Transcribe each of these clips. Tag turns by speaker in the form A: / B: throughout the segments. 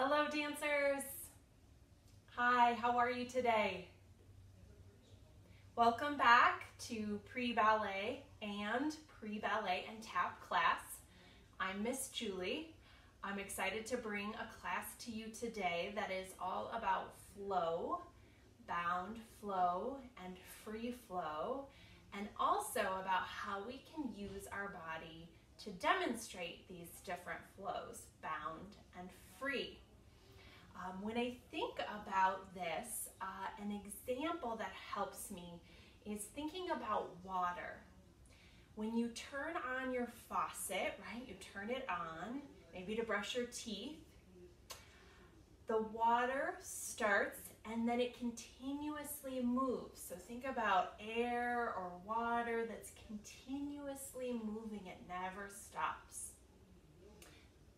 A: Hello dancers. Hi, how are you today? Welcome back to pre-ballet and pre-ballet and tap class. I'm Miss Julie. I'm excited to bring a class to you today that is all about flow, bound flow and free flow, and also about how we can use our body to demonstrate these different flows, bound and free. Um, when I think about this, uh, an example that helps me is thinking about water. When you turn on your faucet, right, you turn it on, maybe to brush your teeth, the water starts and then it continuously moves. So think about air or water that's continuously moving, it never stops.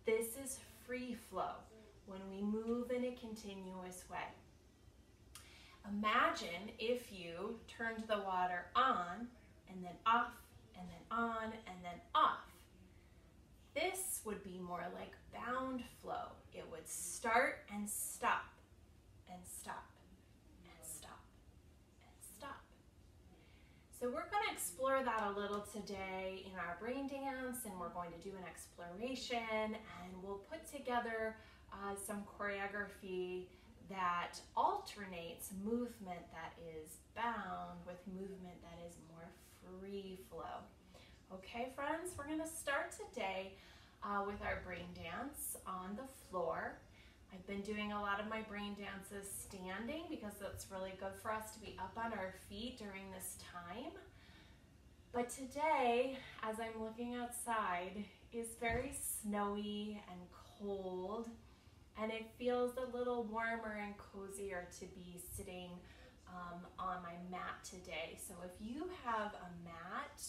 A: This is free flow when we move in a continuous way. Imagine if you turned the water on and then off and then on and then off. This would be more like bound flow. It would start and stop and stop and stop and stop. So we're going to explore that a little today in our brain dance and we're going to do an exploration and we'll put together uh, some choreography that alternates movement that is bound with movement that is more free flow. Okay, friends, we're going to start today uh, with our brain dance on the floor. I've been doing a lot of my brain dances standing because that's really good for us to be up on our feet during this time. But today, as I'm looking outside, is very snowy and cold and it feels a little warmer and cozier to be sitting um, on my mat today. So if you have a mat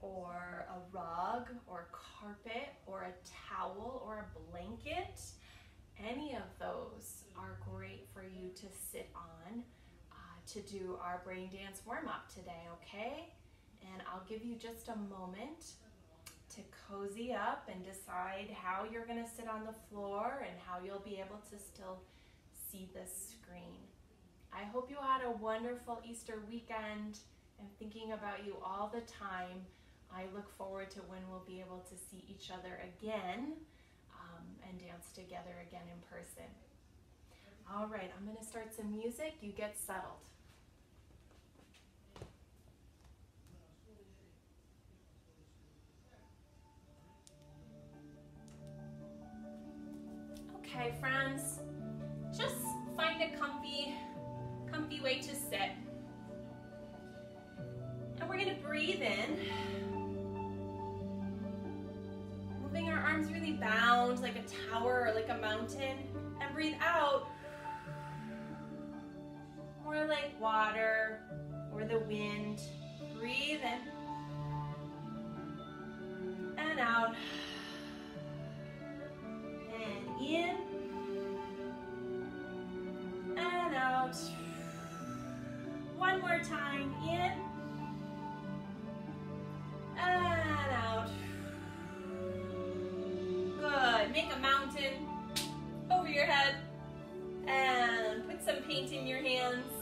A: or a rug or carpet or a towel or a blanket, any of those are great for you to sit on uh, to do our brain dance warm up today, okay? And I'll give you just a moment to cozy up and decide how you're going to sit on the floor and how you'll be able to still see the screen. I hope you had a wonderful Easter weekend. I'm thinking about you all the time. I look forward to when we'll be able to see each other again um, and dance together again in person. All right, I'm going to start some music. You get settled. Okay, friends, just find a comfy, comfy way to sit. And we're gonna breathe in. Moving our arms really bound like a tower or like a mountain. And breathe out, more like water or the wind. Breathe in and out in and out. One more time, in and out. Good, make a mountain over your head and put some paint in your hands.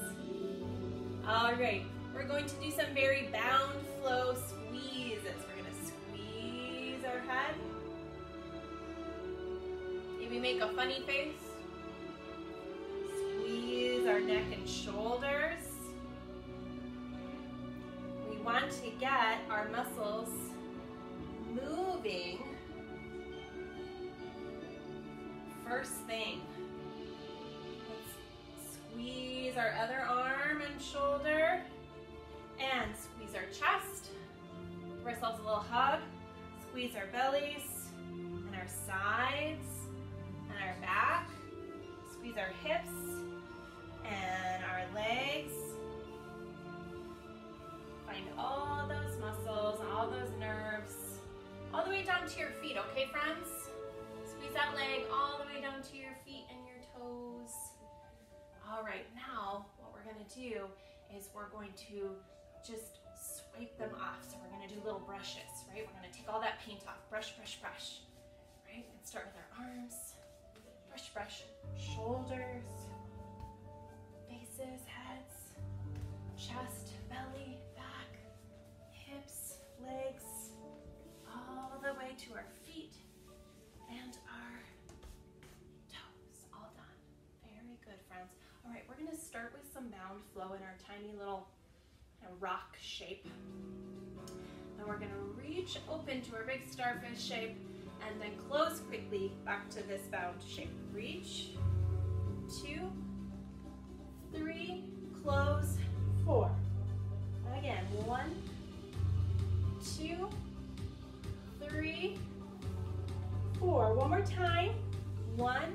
A: All right, we're going to do some very bound flow squeezes. We're gonna squeeze our head we make a funny face. Squeeze our neck and shoulders. We want to get our muscles moving first thing. Let's squeeze our other arm and shoulder and squeeze our chest. Give ourselves a little hug. Squeeze our bellies and our sides our back, squeeze our hips and our legs. Find all those muscles, all those nerves, all the way down to your feet, okay friends? Squeeze that leg all the way down to your feet and your toes. All right, now what we're gonna do is we're going to just swipe them off. So we're gonna do little brushes, right? We're gonna take all that paint off, brush, brush, brush, right? Let's start with our arms brush, brush. shoulders, faces, heads, chest, belly, back, hips, legs, all the way to our feet and our toes. All done. Very good, friends. All right, we're gonna start with some bound flow in our tiny little rock shape. And we're gonna reach open to our big starfish shape and then close quickly back to this bound shape. Reach, two, three, close, four. Again, one, two, three, four. One more time. One,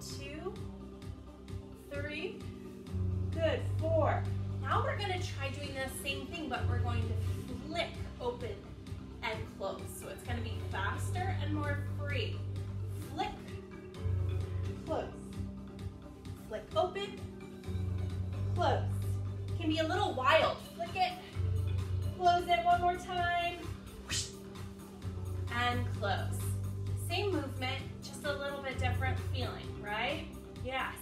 A: two, three, good, four. Now we're gonna try doing the same thing, but we're going to flick open and close. So it's gonna be faster and more free. Flick, close. Flick open, close. Can be a little wild. Flick it, close it one more time, and close. Same movement, just a little bit different feeling, right? Yes.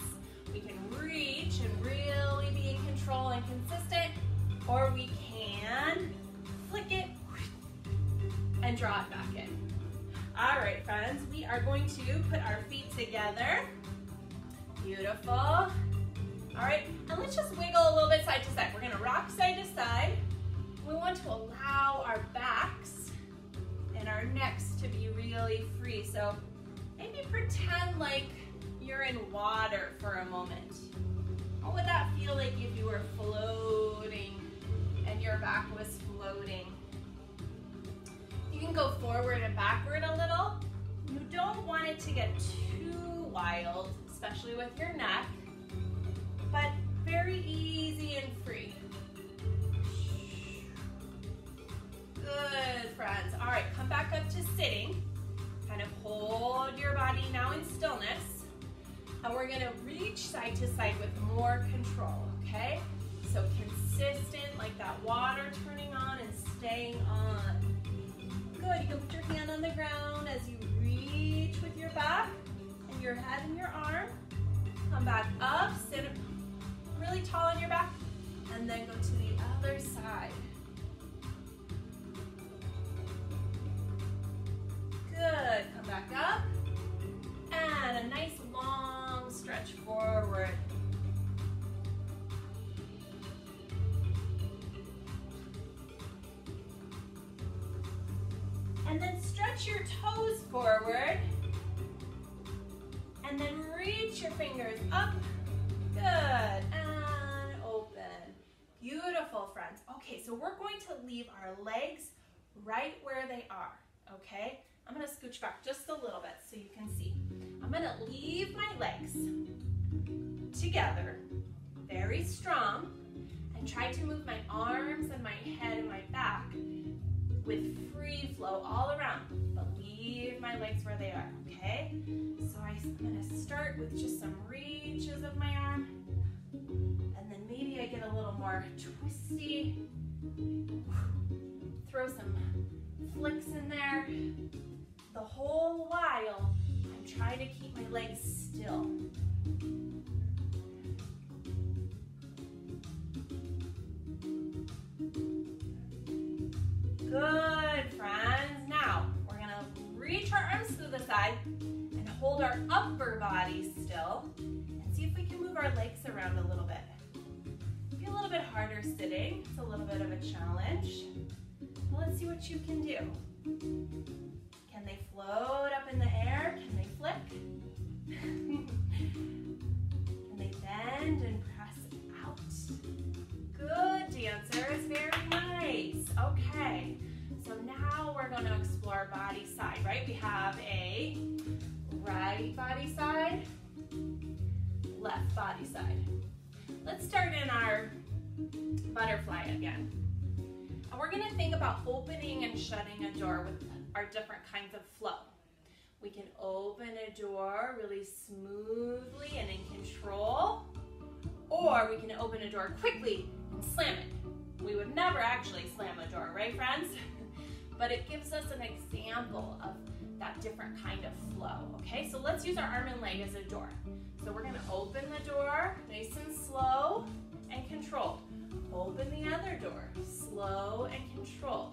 A: We can reach and really be in control and consistent, or we can and draw it back in. All right, friends, we are going to put our feet together. Beautiful. All right, and let's just wiggle a little bit side to side. We're gonna rock side to side. We want to allow our backs and our necks to be really free. So maybe pretend like you're in water for a moment. What would that feel like if you were floating and your back was floating? You can go forward and backward a little. You don't want it to get too wild, especially with your neck, but very easy and free. Good, friends. All right, come back up to sitting. Kind of hold your body now in stillness. And we're gonna reach side to side with more control, okay? So consistent, like that water turning on and staying on. Good, you can put your hand on the ground as you reach with your back and your head and your arm. Come back up, sit really tall on your back, and then go to the other side. Good, come back up. And a nice long stretch forward. And then stretch your toes forward. And then reach your fingers up. Good. And open. Beautiful, friends. Okay, so we're going to leave our legs right where they are, okay? I'm gonna scooch back just a little bit so you can see. I'm gonna leave my legs together, very strong, and try to move my arms and my head and my back with free flow all around, but leave my legs where they are, okay? So I'm gonna start with just some reaches of my arm, and then maybe I get a little more twisty. Throw some flicks in there. The whole while, I'm trying to keep my legs still. Good, friends. Now, we're gonna reach our arms to the side and hold our upper body still and see if we can move our legs around a little bit. Be a little bit harder sitting. It's a little bit of a challenge. But let's see what you can do. Can they float up in the air? Can they flick? can they bend and press out? Good, we're going to explore body side, right? We have a right body side, left body side. Let's start in our butterfly again. And we're gonna think about opening and shutting a door with our different kinds of flow. We can open a door really smoothly and in control, or we can open a door quickly and slam it. We would never actually slam a door, right friends? But it gives us an example of that different kind of flow, okay? So let's use our arm and leg as a door. So we're gonna open the door, nice and slow and controlled. Open the other door, slow and controlled.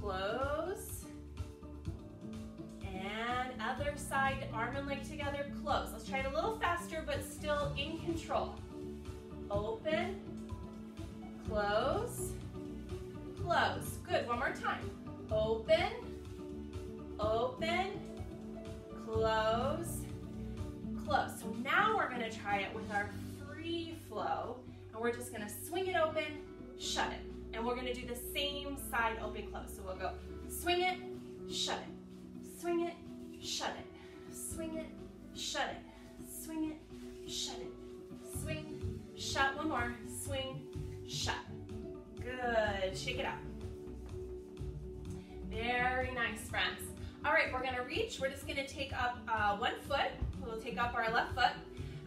A: Close. And other side, arm and leg together, close. Let's try it a little faster, but still in control. Open, close, close. Good, one more time. Open, open, close, close. So now we're gonna try it with our free flow, and we're just gonna swing it open, shut it. And we're gonna do the same side open, close. So we'll go swing it, shut it, swing it, shut it, swing it, shut it, swing it, shut it, swing, shut, one more, swing, shut. Good, shake it out. Very nice, friends. All right, we're gonna reach. We're just gonna take up uh, one foot. We'll take up our left foot,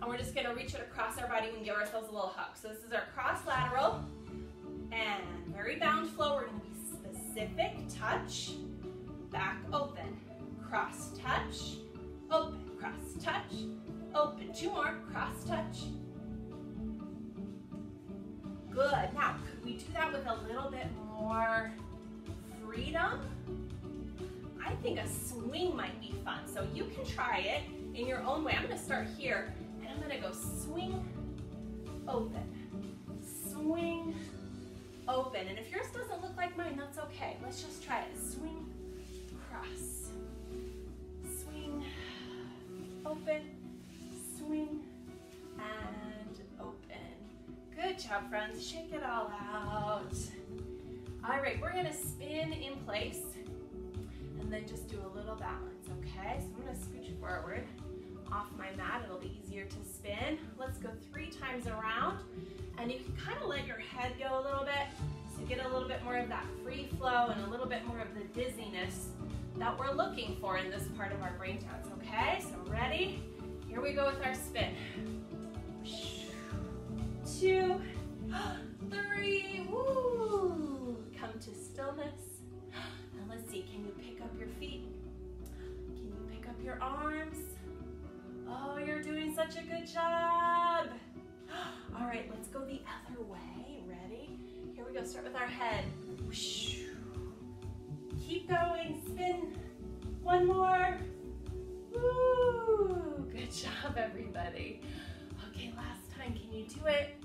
A: and we're just gonna reach it across our body and give ourselves a little hug. So this is our cross lateral, and very bound flow. We're gonna be specific, touch, back open, cross touch, open, cross touch, open. Two more, cross touch. Good. Now, could we do that with a little bit more freedom? I think a swing might be fun. So you can try it in your own way. I'm gonna start here and I'm gonna go swing, open, swing, open. And if yours doesn't look like mine, that's okay. Let's just try it. Swing, cross, swing, open, swing, and open. Good job, friends. Shake it all out. All right, we're gonna spin in place and then just do a little balance, okay? So I'm gonna scooch forward off my mat. It'll be easier to spin. Let's go three times around. And you can kind of let your head go a little bit you get a little bit more of that free flow and a little bit more of the dizziness that we're looking for in this part of our brain dance, okay? So ready? Here we go with our spin. Two, three, woo! Come to stillness. And let's see, can you pick up your feet? Can you pick up your arms? Oh, you're doing such a good job. All right, let's go the other way. Ready? Here we go. Start with our head. Keep going. Spin. One more. Woo! Good job, everybody. Okay, last time. Can you do it?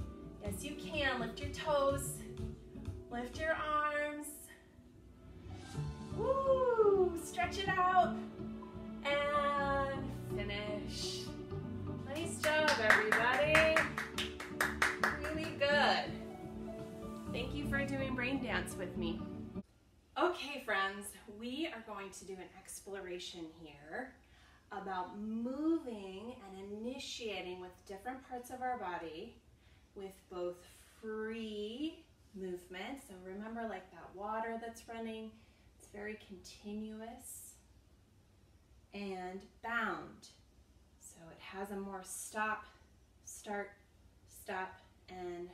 A: Yes, you can. Lift your toes. Lift your arms. Stretch it out. And finish. Nice job, everybody. Really good. Thank you for doing brain dance with me. Okay, friends, we are going to do an exploration here about moving and initiating with different parts of our body with both free movement. So remember like that water that's running, very continuous and bound. So it has a more stop, start, stop, and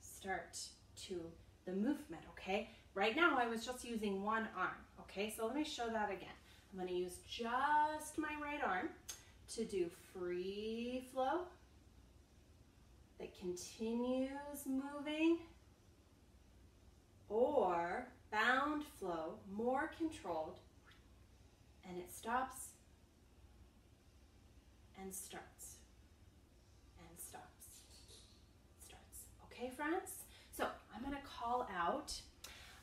A: start to the movement, okay? Right now I was just using one arm, okay? So let me show that again. I'm gonna use just my right arm to do free flow that continues moving or bound flow, more controlled, and it stops and starts and stops, starts. Okay, friends? So I'm gonna call out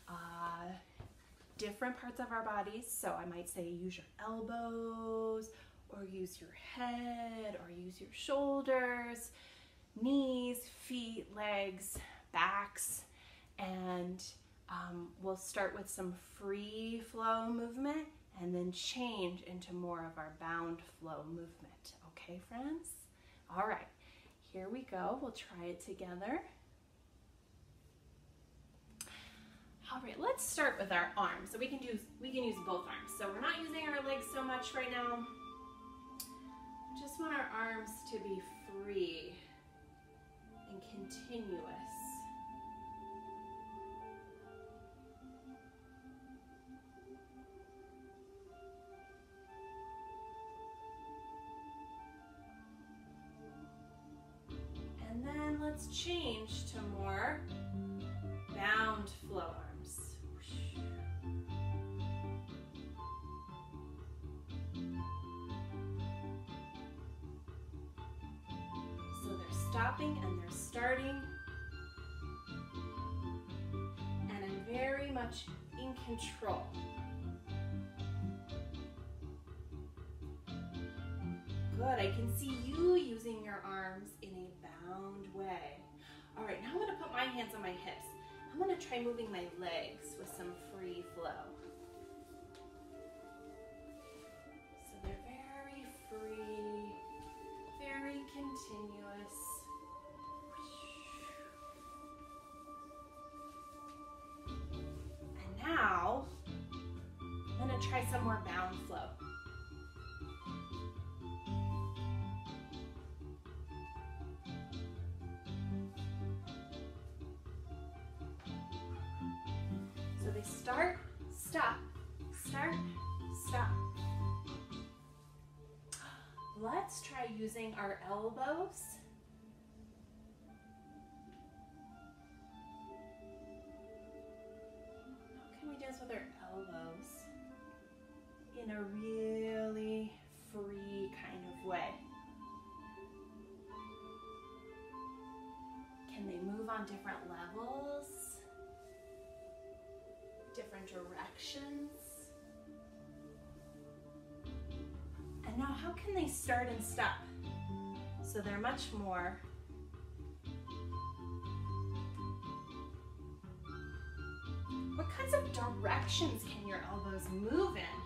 A: uh, different parts of our bodies. So I might say use your elbows, or use your head, or use your shoulders, knees, feet, legs, backs, and um, we'll start with some free flow movement and then change into more of our bound flow movement. Okay, friends? All right, here we go. We'll try it together. All right, let's start with our arms. So we can use we can use both arms. So we're not using our legs so much right now. Just want our arms to be free and continuous. Let's change to more bound flow arms. So they're stopping and they're starting. And I'm very much in control. Good, I can see you using your arms way. All right, now I'm gonna put my hands on my hips. I'm gonna try moving my legs with some free flow. So they're very free, very continuous. And now, I'm gonna try some more bound flow. Start, stop, start, stop. Let's try using our elbows. How can we dance with our elbows in a really free kind of way? Can they move on different levels? They start and stop? So they're much more What kinds of directions can your elbows move in?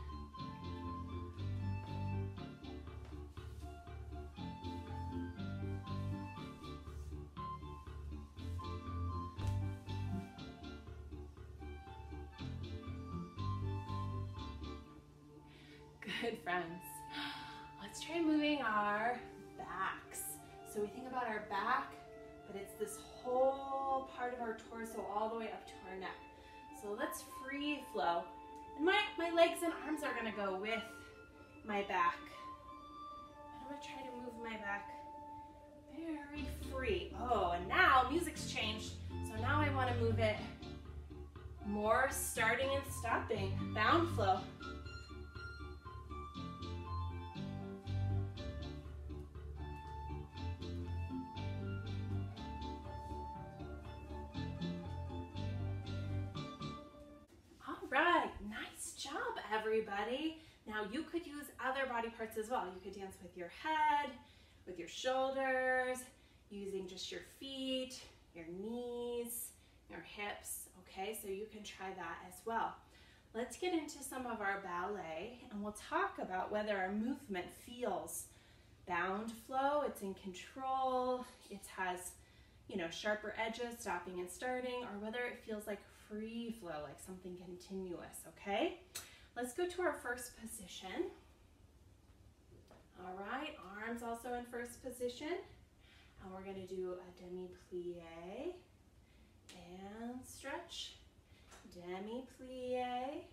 A: The way up to our neck. So let's free flow. And my, my legs and arms are gonna go with my back. I'm gonna try to move my back very free. Oh, and now music's changed. So now I wanna move it more starting and stopping, bound flow. Right, nice job, everybody. Now you could use other body parts as well. You could dance with your head, with your shoulders, using just your feet, your knees, your hips, okay? So you can try that as well. Let's get into some of our ballet and we'll talk about whether our movement feels bound flow, it's in control, it has, you know, sharper edges, stopping and starting, or whether it feels like free flow, like something continuous, okay? Let's go to our first position. All right, arms also in first position. And we're gonna do a demi-plie and stretch, demi-plie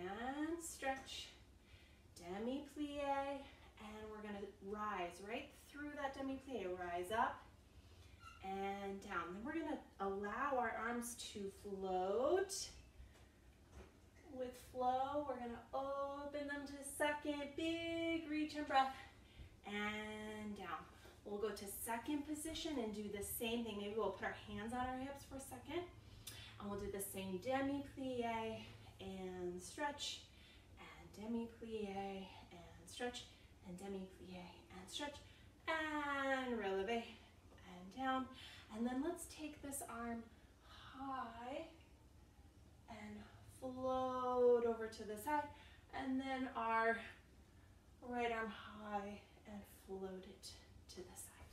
A: and stretch, demi-plie, and we're gonna rise right through that demi-plie, rise up and down. Then we're gonna allow our arms to float. With flow, we're gonna open them to second, big reach and breath, and down. We'll go to second position and do the same thing. Maybe we'll put our hands on our hips for a second, and we'll do the same demi-plie and stretch, and demi-plie and stretch, and demi-plie and stretch, and releve, and down. And then let's take this arm high and float over to the side. And then our right arm high and float it to the side.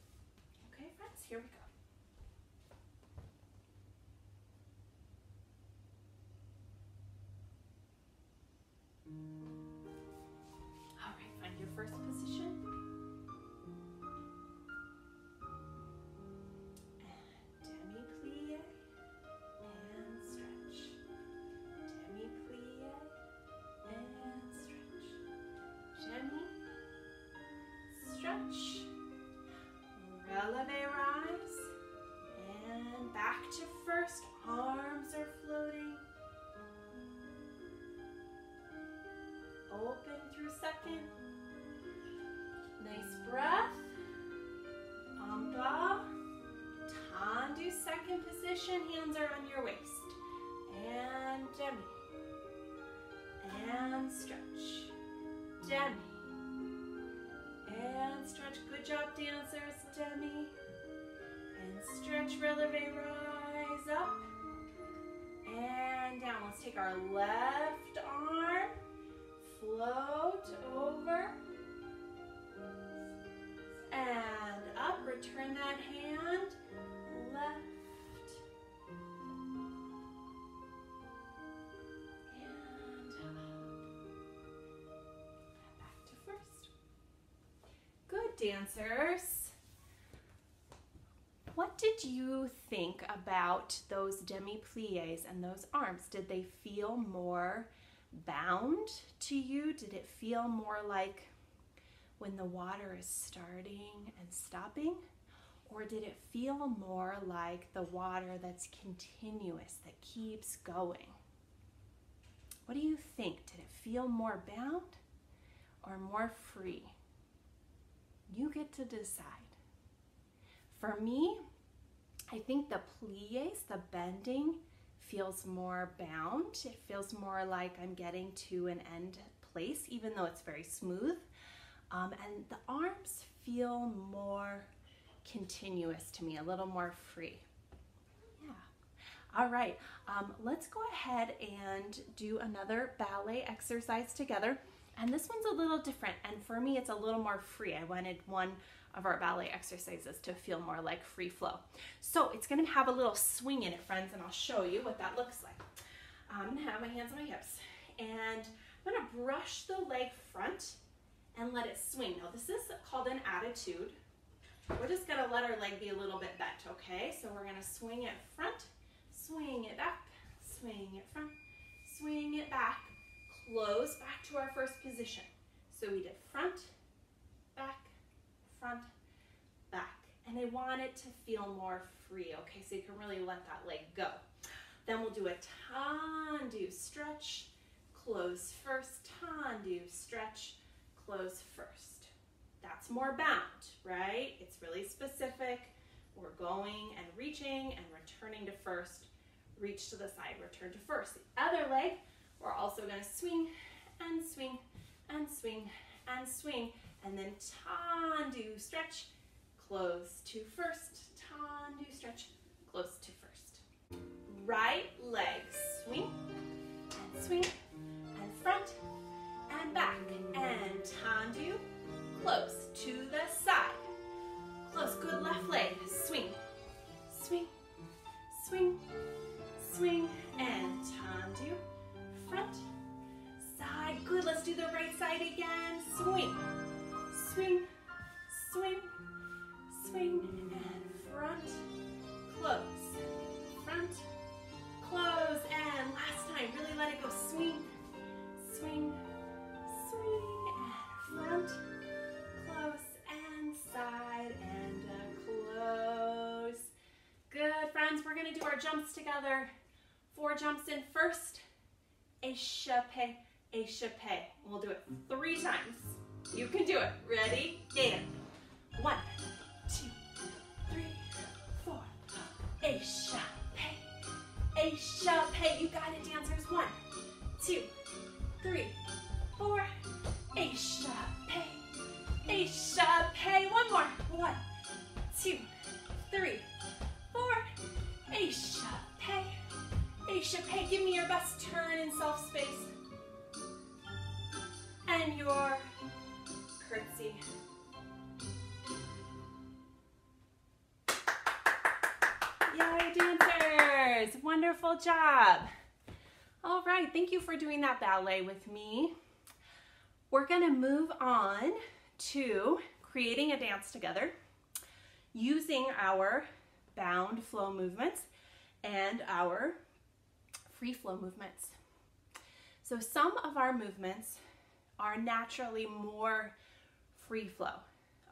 A: Okay, friends, here we go. All Open through second. Nice breath. Amba. Tendu second position. Hands are on your waist. And demi. And stretch. Demi. And stretch. Good job, dancers. Demi. And stretch, releve, rise up. And down. Let's take our left arm. Float over. And up. Return that hand. Left. And up. Back to first. Good dancers. What did you think about those demi-plies and those arms? Did they feel more bound to you? Did it feel more like when the water is starting and stopping? Or did it feel more like the water that's continuous, that keeps going? What do you think? Did it feel more bound or more free? You get to decide. For me, I think the plies, the bending, feels more bound. It feels more like I'm getting to an end place, even though it's very smooth. Um, and the arms feel more continuous to me, a little more free. Yeah. All right, um, let's go ahead and do another ballet exercise together. And this one's a little different. And for me, it's a little more free. I wanted one of our ballet exercises to feel more like free flow. So it's gonna have a little swing in it, friends, and I'll show you what that looks like. I'm gonna have my hands on my hips, and I'm gonna brush the leg front and let it swing. Now this is called an attitude. We're just gonna let our leg be a little bit bent, okay? So we're gonna swing it front, swing it back, swing it front, swing it back, close back to our first position. So we did front, back, front, back. And I want it to feel more free, okay? So you can really let that leg go. Then we'll do a tendu stretch, close first, tendu stretch, close first. That's more bound, right? It's really specific. We're going and reaching and returning to first. Reach to the side, return to first. The other leg, we're also gonna swing and swing and swing and swing and then tendu stretch, close to first, tendu stretch, close to first. Right leg, swing and swing and front and back and tendu, close to the side. Close, good left leg, swing, swing, swing, swing, and tendu, front, side. Good, let's do the right side again, swing, swing, swing, swing, and front, close, front, close, and last time, really let it go, swing, swing, swing, and front, close, and side, and close. Good, friends, we're gonna do our jumps together. Four jumps in first, échappé, échappé. We'll do it three times. You can do it. Ready? And ballet with me. We're gonna move on to creating a dance together using our bound flow movements and our free flow movements. So some of our movements are naturally more free flow.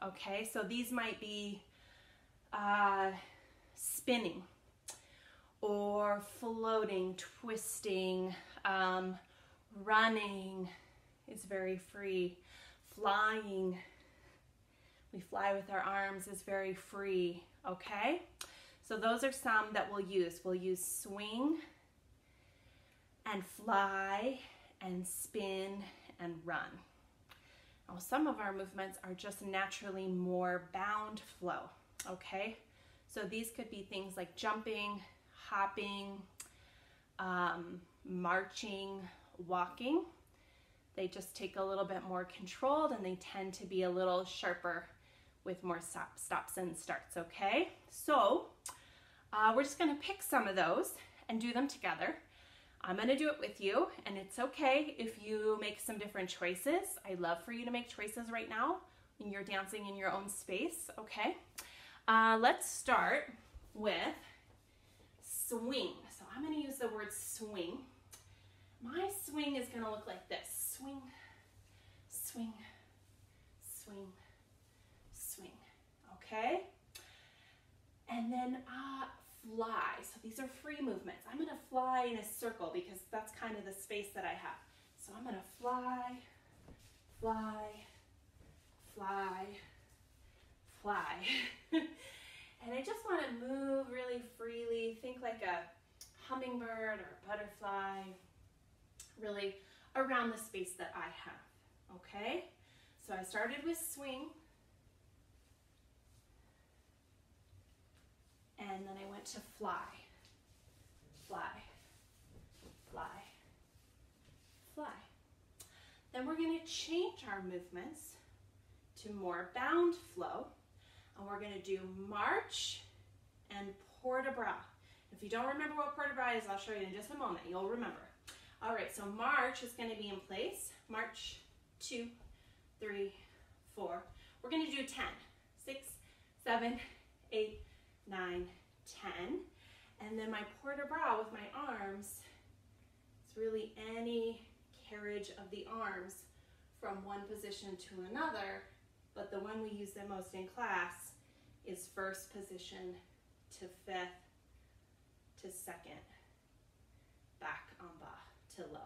A: Okay, so these might be uh, spinning, or floating, twisting, um, running is very free, flying, we fly with our arms is very free, okay? So those are some that we'll use. We'll use swing and fly and spin and run. Now, some of our movements are just naturally more bound flow, okay? So these could be things like jumping, hopping, um, marching, walking. They just take a little bit more controlled and they tend to be a little sharper with more stop, stops and starts, okay? So uh, we're just gonna pick some of those and do them together. I'm gonna do it with you, and it's okay if you make some different choices. I love for you to make choices right now when you're dancing in your own space, okay? Uh, let's start with swing. So I'm gonna use the word swing. My swing is gonna look like this. Swing, swing, swing, swing, okay? And then uh, fly. So these are free movements. I'm gonna fly in a circle because that's kind of the space that I have. So I'm gonna fly, fly, fly, fly. and I just wanna move really freely. Think like a hummingbird or a butterfly, really around the space that I have, okay? So I started with swing, and then I went to fly, fly, fly, fly. Then we're gonna change our movements to more bound flow, and we're gonna do march and port de bras. If you don't remember what port de bras is, I'll show you in just a moment, you'll remember. All right, so march is gonna be in place. March, two, three, four. We're gonna do 10, six, seven, eight, nine, 10. And then my port de bras with my arms, it's really any carriage of the arms from one position to another, but the one we use the most in class is first position to fifth to second, to low.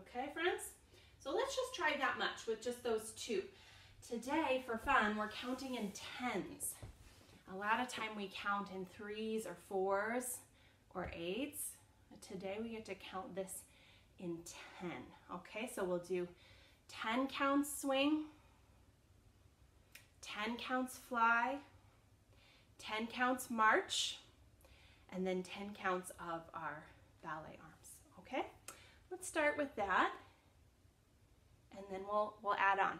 A: Okay, friends? So let's just try that much with just those two. Today, for fun, we're counting in tens. A lot of time we count in threes or fours or eights. Today we get to count this in 10. Okay, so we'll do 10 counts swing, 10 counts fly, 10 counts march, and then 10 counts of our ballet arms. Let's start with that, and then we'll, we'll add on.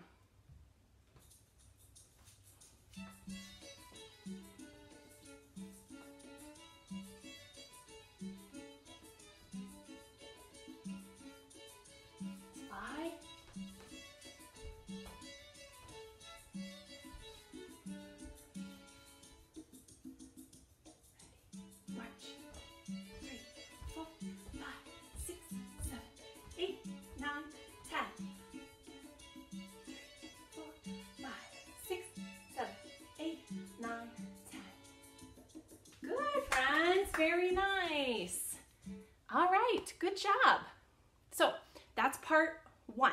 A: Right, good job. So that's part one.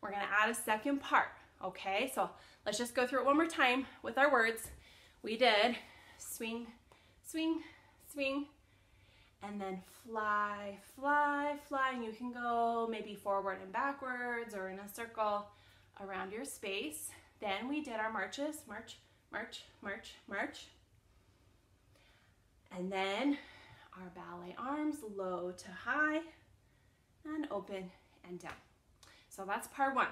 A: We're gonna add a second part, okay? So let's just go through it one more time with our words. We did swing, swing, swing, and then fly, fly, fly, and you can go maybe forward and backwards or in a circle around your space. Then we did our marches, march, march, march, march, and then our ballet arms low to high and open and down. So that's part one.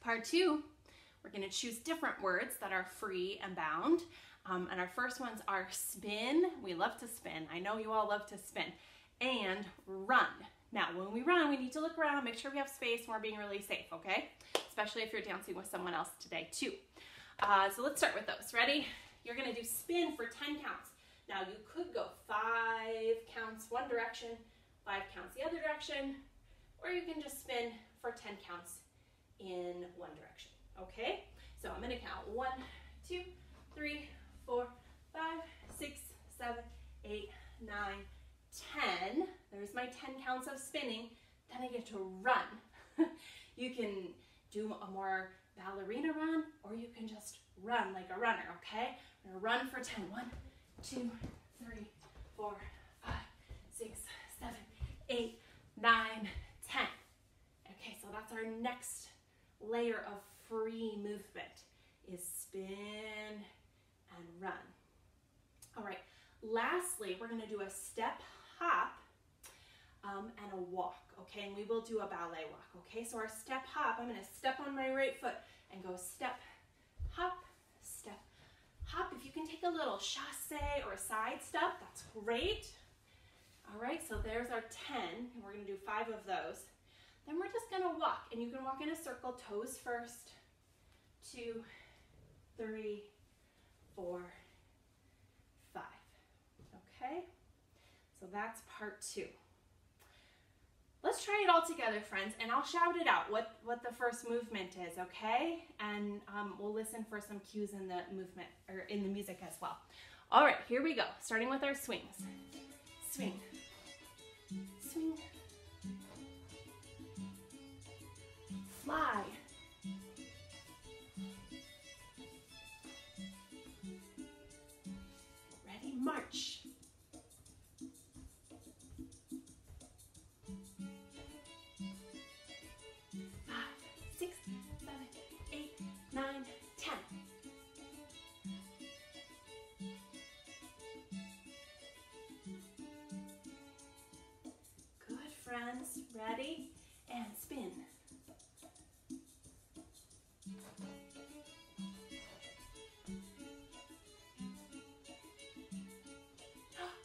A: Part two, we're gonna choose different words that are free and bound. Um, and our first ones are spin. We love to spin. I know you all love to spin. And run. Now, when we run, we need to look around, make sure we have space, and we're being really safe, okay? Especially if you're dancing with someone else today, too. Uh, so let's start with those. Ready? You're gonna do spin for 10 counts. Now you could go five counts one direction, five counts the other direction, or you can just spin for 10 counts in one direction, okay? So I'm gonna count one, two, three, four, five, six, seven, eight, nine, ten. There's my 10 counts of spinning. Then I get to run. you can do a more ballerina run or you can just run like a runner, okay? I'm gonna run for 10. One, two, three, four, five, six, seven, eight, nine, ten. Okay, so that's our next layer of free movement is spin and run. All right, lastly, we're gonna do a step hop um, and a walk, okay? And we will do a ballet walk, okay? So our step hop, I'm gonna step on my right foot and go step, hop, hop. If you can take a little chasse or a side step, that's great. All right, so there's our 10, and we're gonna do five of those. Then we're just gonna walk, and you can walk in a circle, toes first, two, three, four, five. Okay? So that's part two. Let's try it all together, friends, and I'll shout it out what, what the first movement is, okay? And um, we'll listen for some cues in the movement or in the music as well. All right, here we go. Starting with our swings. Swing, swing, fly. Ready, march. Friends. Ready? And spin.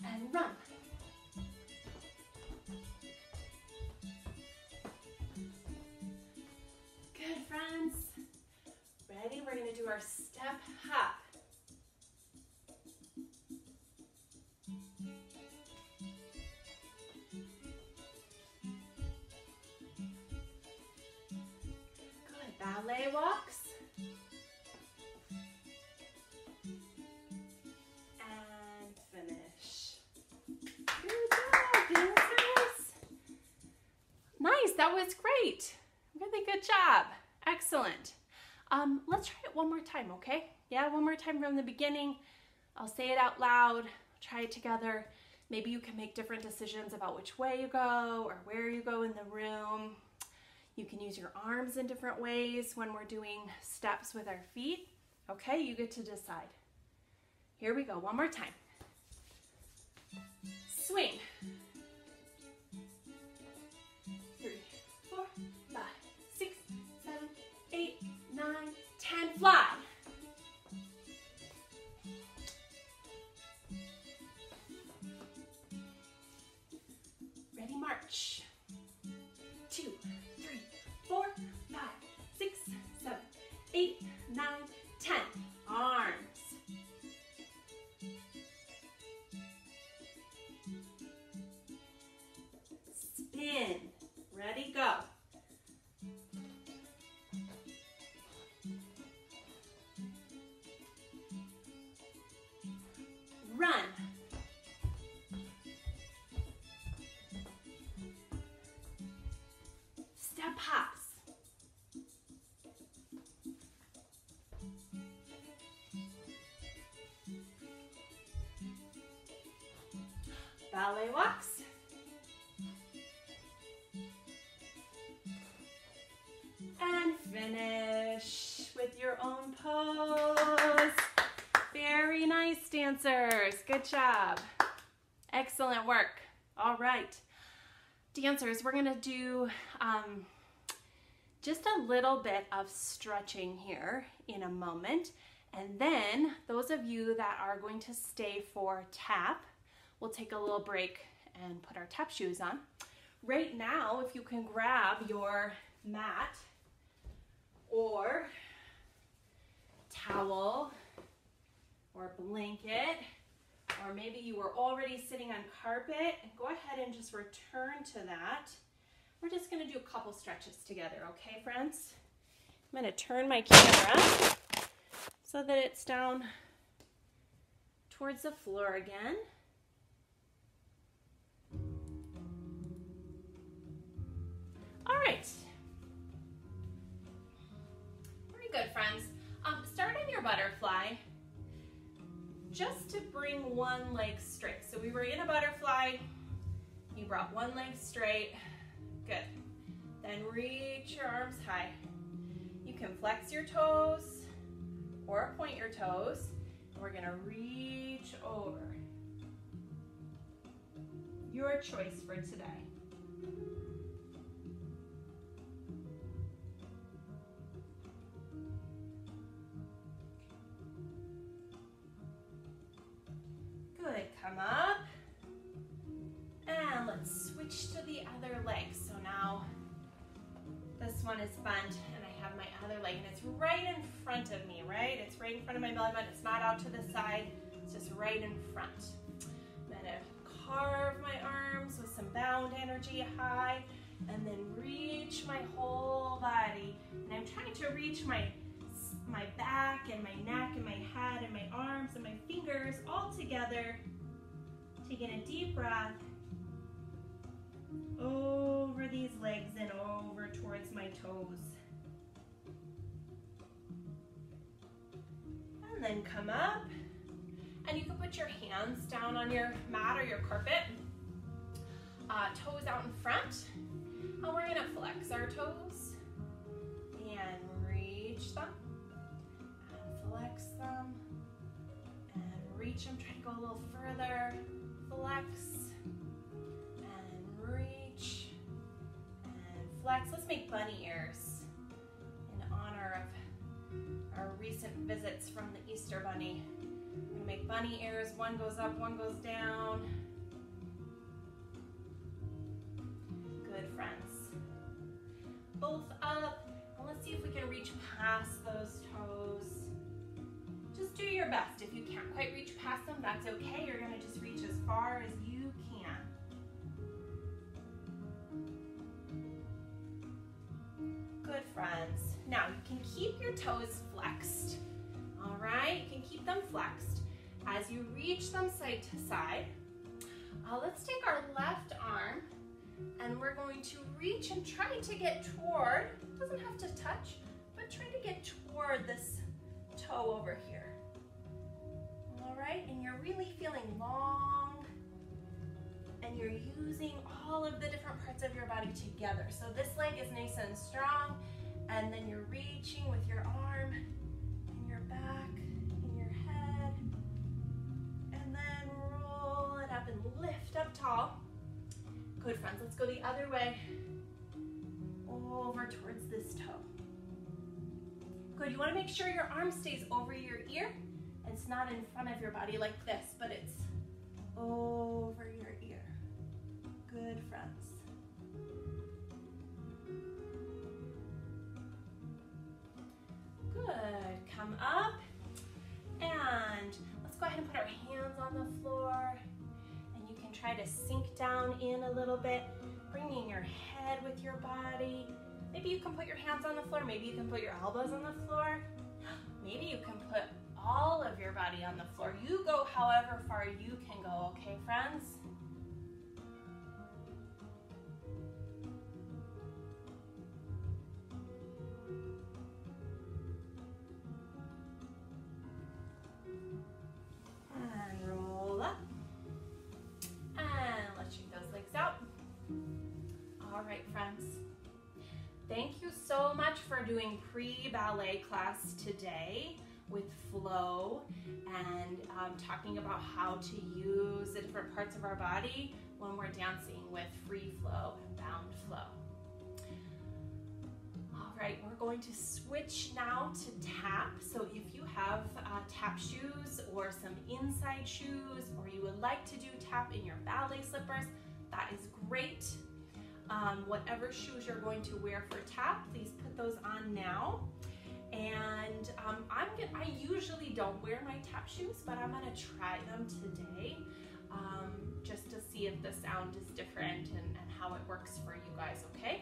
A: And run. Good, friends. Ready? We're going to do our step hop. Great. Really good job. Excellent. Um, let's try it one more time, okay? Yeah, one more time from the beginning. I'll say it out loud. Try it together. Maybe you can make different decisions about which way you go or where you go in the room. You can use your arms in different ways when we're doing steps with our feet. Okay, you get to decide. Here we go, one more time. Swing. Step hops. Ballet walks. And finish with your own pose. Very nice, dancers. Good job. Excellent work. All right. Dancers, we're going to do um, just a little bit of stretching here in a moment. And then those of you that are going to stay for tap, we'll take a little break and put our tap shoes on. Right now, if you can grab your mat or towel or blanket, or maybe you were already sitting on carpet, go ahead and just return to that. We're just gonna do a couple stretches together, okay, friends? I'm gonna turn my camera so that it's down towards the floor again. All right. Very good, friends. Um, start on your butterfly just to bring one leg straight. So we were in a butterfly, you brought one leg straight, good. Then reach your arms high. You can flex your toes or point your toes. We're gonna reach over. Your choice for today. Good, come up. And let's switch to the other leg. One is bent and I have my other leg and it's right in front of me, right? It's right in front of my belly button. It's not out to the side, it's just right in front. I'm gonna carve my arms with some bound energy high and then reach my whole body. And I'm trying to reach my my back and my neck and my head and my arms and my fingers all together. Taking a deep breath over these legs and over towards my toes. And then come up and you can put your hands down on your mat or your carpet. Uh, toes out in front. And we're gonna flex our toes and reach them and flex them and reach them. Try to go a little further. Flex flex. Let's make bunny ears in honor of our recent visits from the Easter Bunny. We're gonna make bunny ears. One goes up, one goes down. Good, friends. Both up. And let's see if we can reach past those toes just do your best. If you can't quite reach past them, that's okay. You're gonna just reach as far as you Good, friends. Now, you can keep your toes flexed, all right? You can keep them flexed. As you reach them side to side, uh, let's take our left arm and we're going to reach and try to get toward, doesn't have to touch, but try to get toward this toe over here. All right, and you're really feeling long and you're using all of the different parts of your body together. So this leg is nice and strong and then you're reaching with your arm and your back and your head and then roll it up and lift up tall. Good friends, let's go the other way over towards this toe. Good, you wanna make sure your arm stays over your ear. It's not in front of your body like this, but it's over. Good, friends. Good, come up. And let's go ahead and put our hands on the floor. And you can try to sink down in a little bit, bringing your head with your body. Maybe you can put your hands on the floor. Maybe you can put your elbows on the floor. Maybe you can put all of your body on the floor. You go however far you can go, okay, friends? So much for doing pre-ballet class today with flow and um, talking about how to use the different parts of our body when we're dancing with free flow and bound flow. All right, we're going to switch now to tap. So if you have uh, tap shoes or some inside shoes, or you would like to do tap in your ballet slippers, that is great. Um, whatever shoes you're going to wear for tap, please put those on now. And um, I'm gonna, I usually don't wear my tap shoes, but I'm gonna try them today um, just to see if the sound is different and, and, how it works for you guys, okay?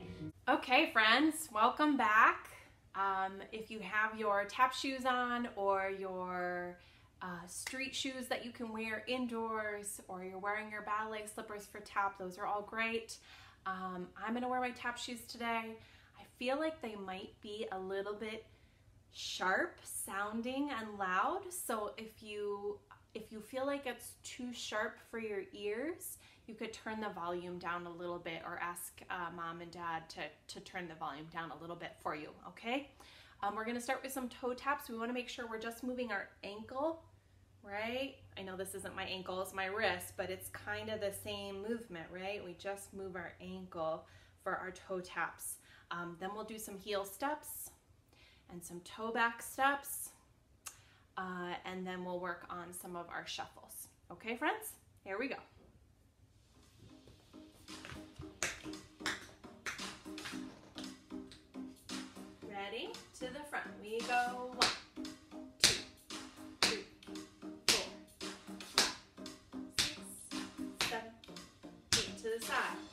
A: Okay, friends, welcome back. Um, if you have your tap shoes on or your uh, street shoes that you can wear indoors or you're wearing your ballet slippers for tap, those are all great. Um, I'm gonna wear my tap shoes today. I feel like they might be a little bit sharp sounding and loud. So if you if you feel like it's too sharp for your ears, you could turn the volume down a little bit or ask uh, mom and dad to, to turn the volume down a little bit for you, okay? Um, we're gonna start with some toe taps. We wanna make sure we're just moving our ankle, right? I know this isn't my ankle, it's my wrist, but it's kind of the same movement, right? We just move our ankle for our toe taps. Um, then we'll do some heel steps and some toe back steps. Uh, and then we'll work on some of our shuffles. Okay, friends? Here we go. Ready? To the front. We go one, eight.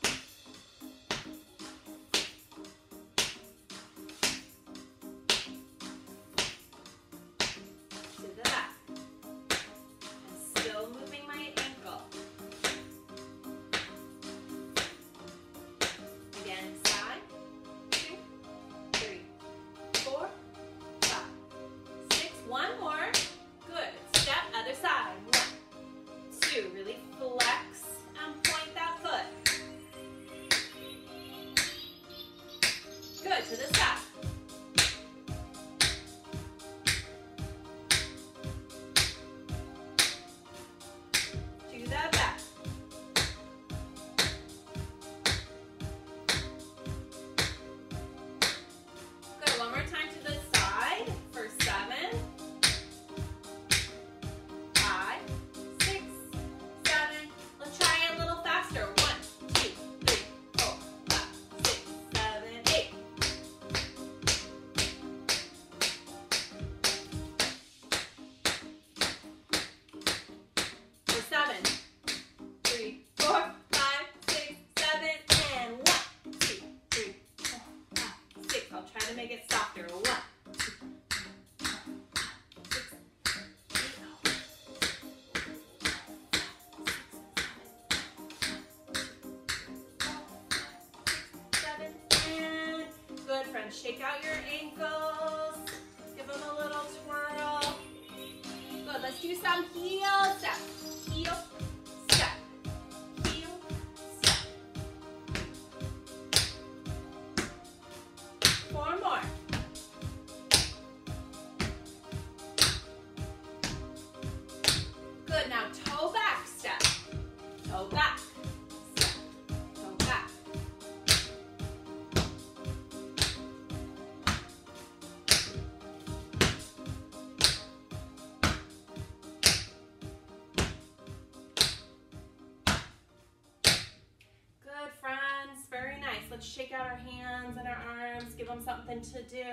A: Good, friends. Shake out your ankles. Give them a little twirl. Good. Let's do some heel steps. Shake out our hands and our arms, give them something to do.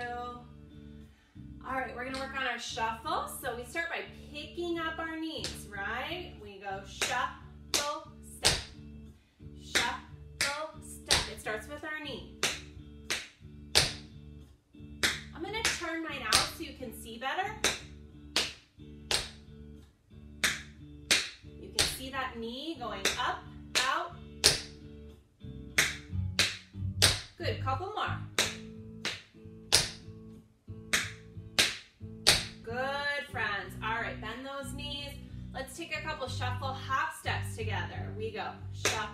A: All right, we're gonna work on our shuffle. So we start by picking up our knees, right? We go shuffle, step, shuffle, step. It starts with our knee. I'm gonna turn mine out so you can see better. You can see that knee going up, Good, couple more. Good, friends. All right, bend those knees. Let's take a couple shuffle hop steps together. We go shuffle,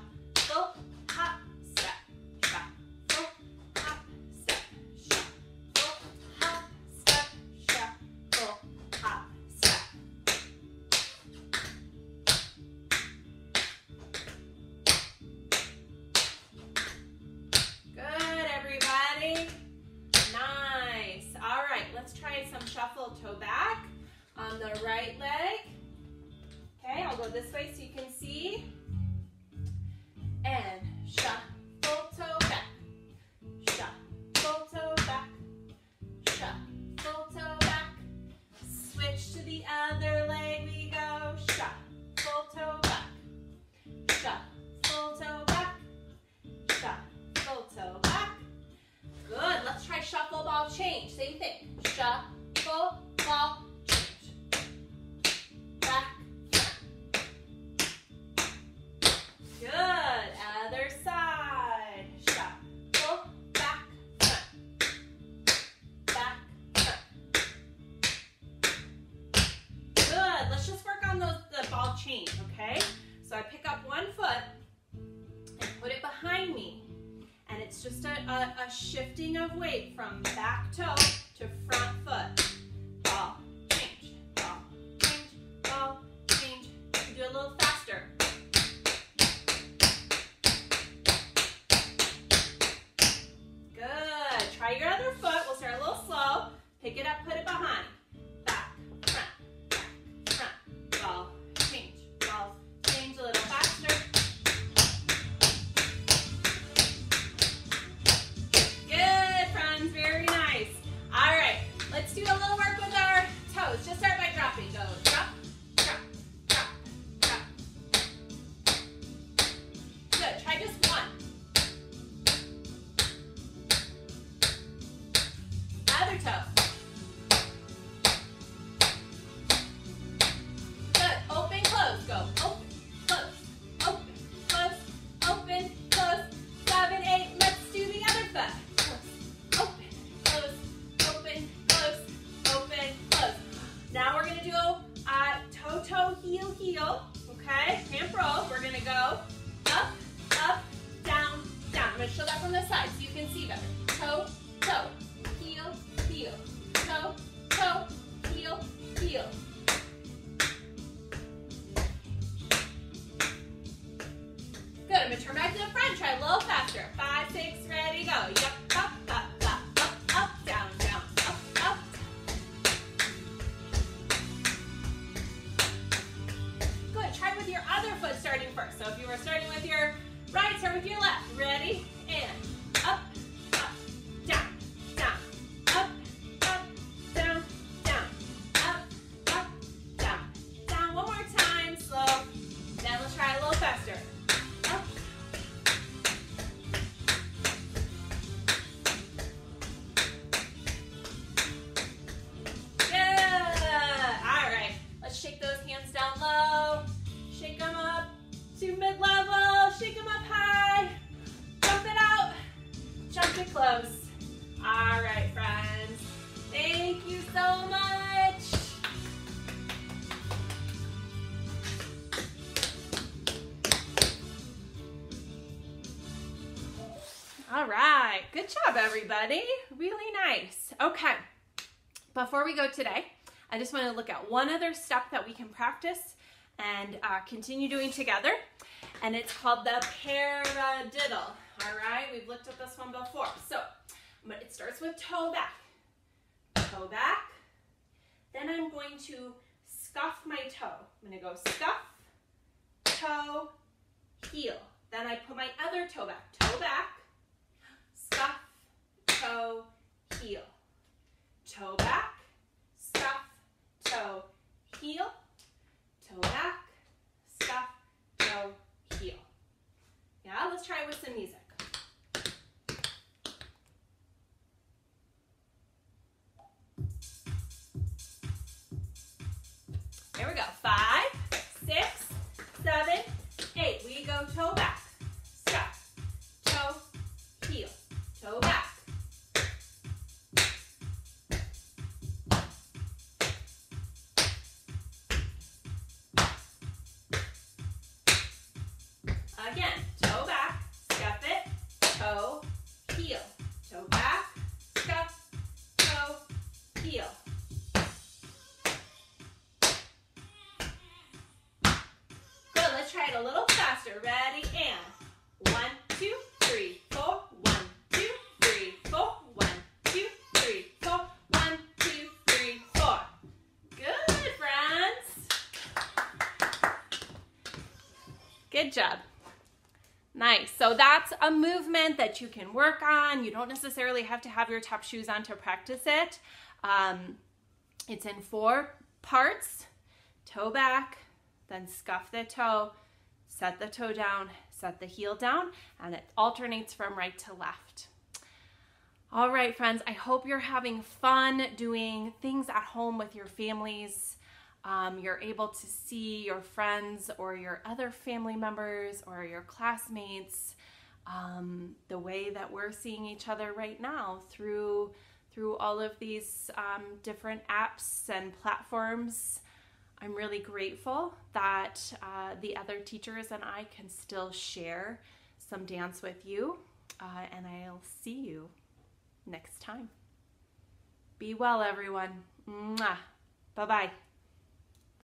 A: everybody. Really nice. Okay. Before we go today, I just want to look at one other step that we can practice and uh, continue doing together. And it's called the paradiddle. All right. We've looked at this one before. So it starts with toe back. Toe back. Then I'm going to scuff my toe. I'm going to go scuff, toe, heel. Then I put my other toe back. Toe back, toe, heel. Toe back, scuff, toe, heel. Toe back, scuff, toe, heel. Yeah, let's try it with some music. A little faster. Ready, and one, two, three, four, one, two, three, four, one, two, three, four, one, two, three, four. Good, friends. Good job. Nice. So that's a movement that you can work on. You don't necessarily have to have your tap shoes on to practice it. Um, it's in four parts toe back, then scuff the toe, set the toe down, set the heel down, and it alternates from right to left. All right, friends, I hope you're having fun doing things at home with your families. Um, you're able to see your friends or your other family members or your classmates um, the way that we're seeing each other right now through through all of these um, different apps and platforms. I'm really grateful that uh, the other teachers and I can still share some dance with you, uh, and I'll see you next time. Be well, everyone. Bye bye.